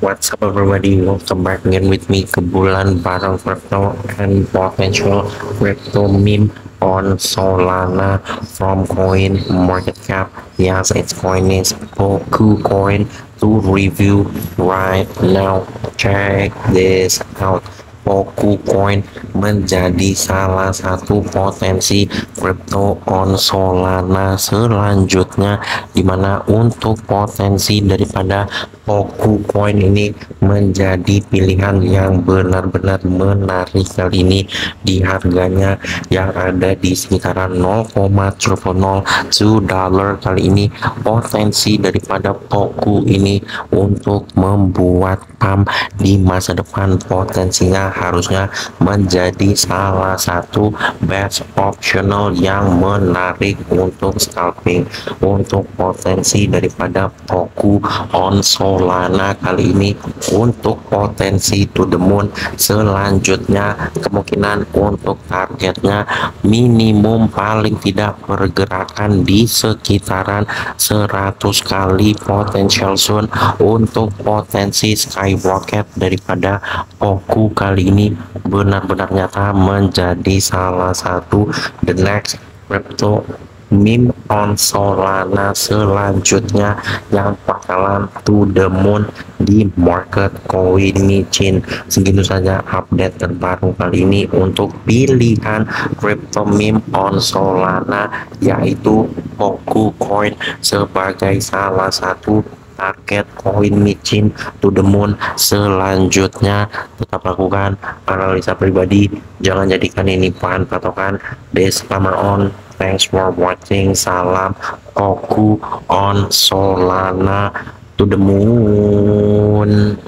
What's up everybody, welcome back again with me ke bulan bareng crypto and potential crypto meme on Solana from coin market cap. Yes, its coin is Poku coin to review right now. Check this out. Poku Coin menjadi salah satu potensi crypto on Solana selanjutnya di mana untuk potensi daripada Poku Coin ini menjadi pilihan yang benar-benar menarik kali ini di harganya yang ada di sekitaran 0,002 dollar kali ini. Potensi daripada Poku ini untuk membuat pump di masa depan. Potensinya harusnya menjadi salah satu best optional yang menarik untuk scalping. Untuk potensi daripada Poku on Solana kali ini untuk potensi to the moon selanjutnya kemungkinan untuk targetnya minimum paling tidak pergerakan di sekitaran 100 kali potential zone. Untuk potensi skyrocket daripada Poku kali ini benar-benar nyata menjadi salah satu the next crypto meme on Solana selanjutnya yang bakalan to the moon di market coin micin. Segitu saja update terbaru kali ini untuk pilihan crypto meme on Solana yaitu Poku coin sebagai salah satu target koin micin to the moon. Selanjutnya tetap lakukan analisa pribadi. Jangan jadikan ini bahan patokan. Disclaimer on. Thanks for watching. Salam Koku on Solana to the moon